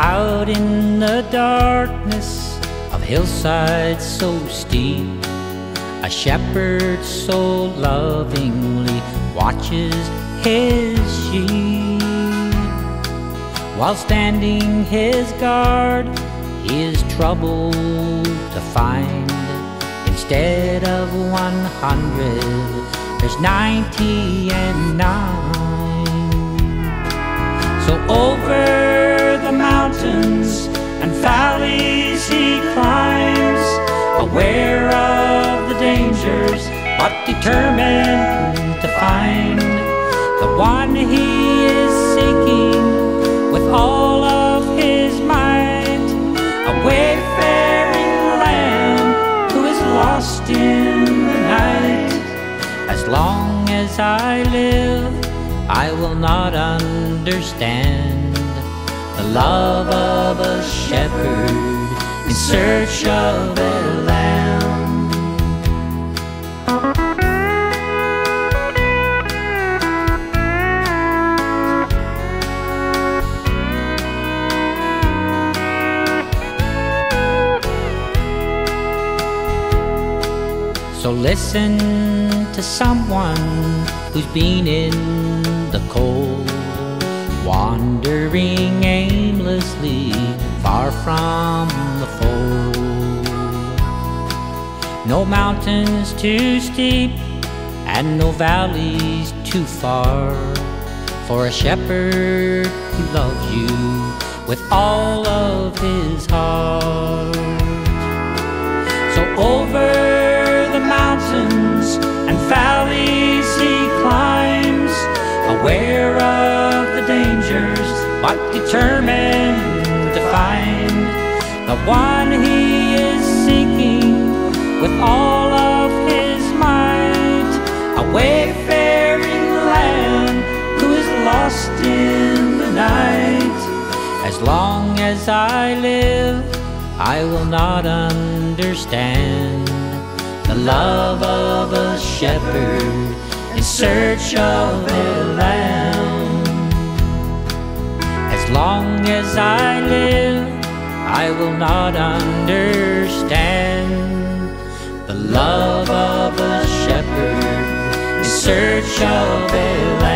Out in the darkness of hillsides so steep, a shepherd so lovingly watches his sheep. While standing his guard, he is troubled to find instead of one hundred, there's ninety and nine. So over the mountains and valleys he climbs, aware of the dangers, but determined to find the one he is seeking with all of his might. A wayfaring lamb who is lost in the night. As long as I live, I will not understand the love of a shepherd in search of a lamb. So listen to someone who's been in the cold, wandering from the fold. No mountains too steep and no valleys too far for a shepherd who loves you with all of his heart. So over the mountains and valleys he climbs, aware of the dangers, but determined find the one he is seeking with all of his might. A wayfaring lamb who is lost in the night. As long as I live, I will not understand the love of a shepherd in search of a lamb. As long as I live, I will not understand. The love of a shepherd in search of a